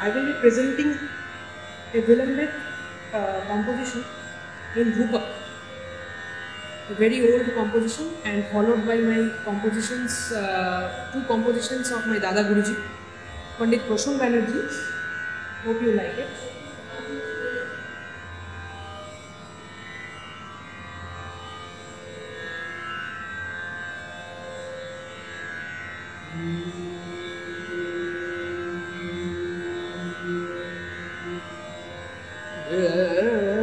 I will be presenting a Vilambit uh, composition in Rupak, a very old composition, and followed by my compositions, uh, two compositions of my Dada Guruji, Pandit Proshun Banerjee. Hope you like it. Yeah.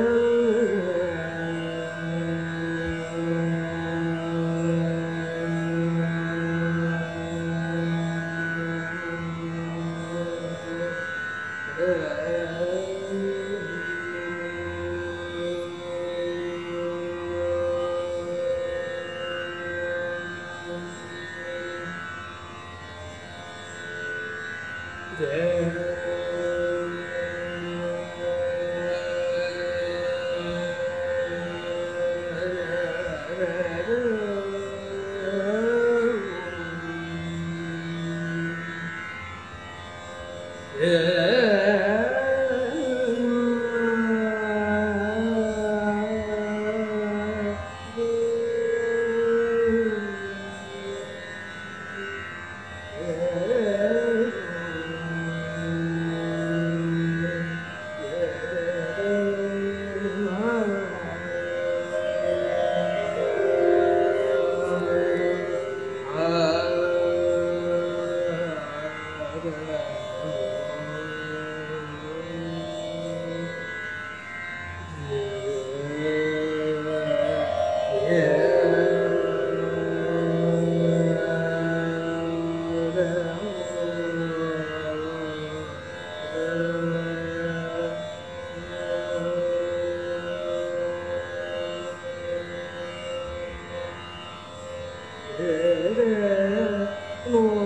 Yeah. no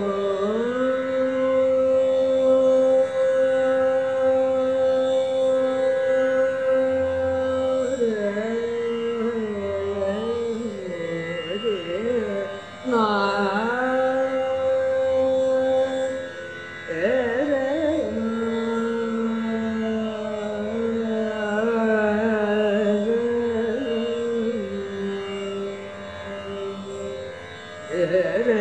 Để.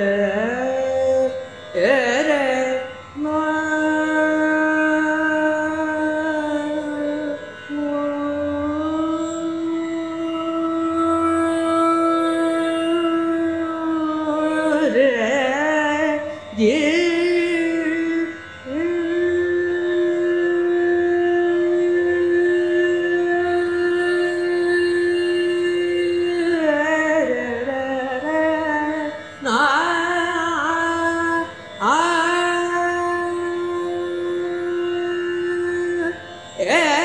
Yeah.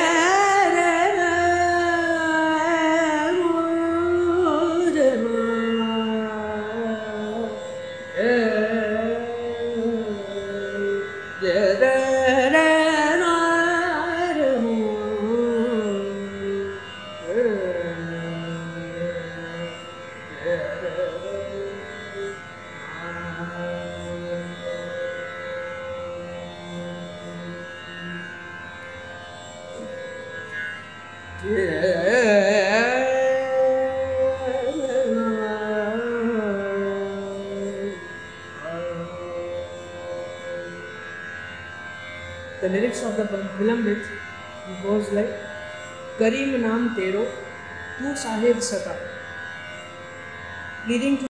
The lyrics of the Vilambit goes like Karim naam tero, tu sahib sata, leading to